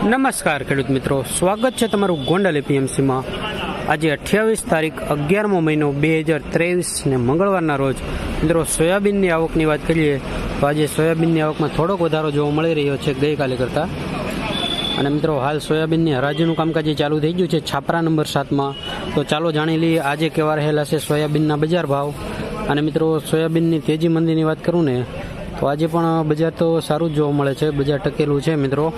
નમસ્કાર ખેડૂત મિત્રો. સ્વાગત છે તમારું ગોંડલ એપીએમસીમાં. આજે અઠ્યાવીસ તારીખ અગિયારમો મહિનો બે હજાર ત્રેવીસ ને મંગળવારના રોજ. મિત્રો, સોયાબીનની આવકની વાત કરીએ તો આજે સોયાબીનની આવકમાં થોડોક વધારો જોવા મળી રહ્યો છે ગઈકાલે કરતાં. અને મિત્રો, હાલ સોયાબીનની હરાજીનું કામકાજ ચાલુ થઈ ગયું છે છાપરા નંબર સાતમાં, તો ચાલો જાણી લઈએ આજે કેવા રહેલા છે સોયાબીનના બજાર ભાવ. અને મિત્રો, સોયાબીનની તેજી મંદીની વાત કરું ને, તો આજે પણ બજાર તો સારું જ જોવા મળે છે, બજાર ટકેલું છે મિત્રો.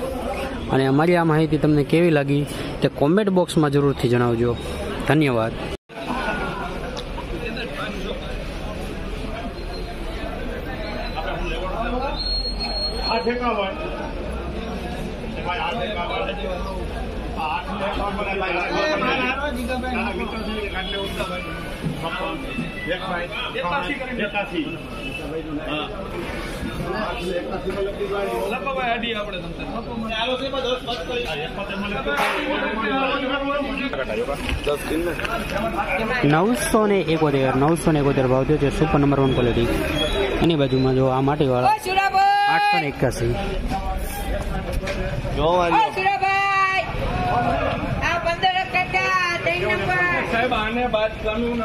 અને અમારી આ માહિતી તમને કેવી લાગી તે કોમેન્ટ બોક્સમાં જરૂરથી જણાવજો. ધન્યવાદ. આઠ નવસો ને એકોતેર નવસો ને એકોતેર ભાવ થયો છે સુપર નંબર વન ક્વોલિટી એની બાજુમાં જો આ માટીવાળા આઠસો ને એકાસી આને બાદ કાનૂન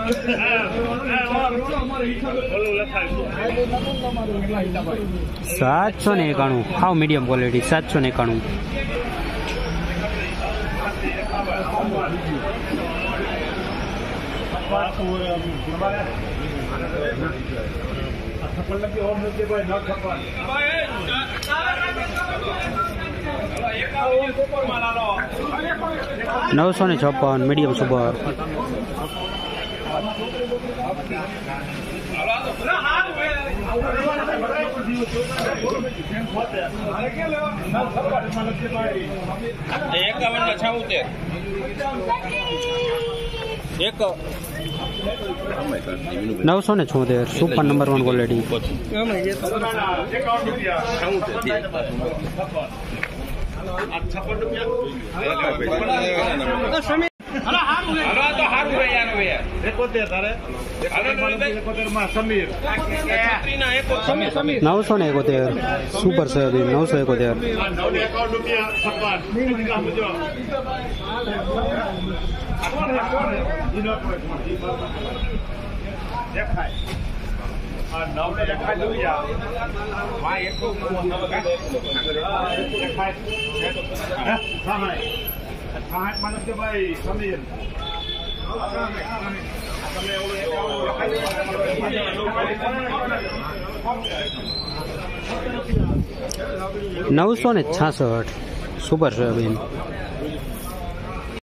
સાતસો ને એકાણું. હાવ મીડિયમ ક્વોલિટી સાતસો ને એકાણું. નવસો ને છપ્પન મીડિયમ સુપર એકાવન ને છાઉતેર એક નવસો ને છોતેર સુપર નંબર વન ક્વોલિટી નવસો ને એકોતેર. સુપર સોયાબીન નવસો એકોતેર દેખાય નવસો ને છાસઠ. Super soybean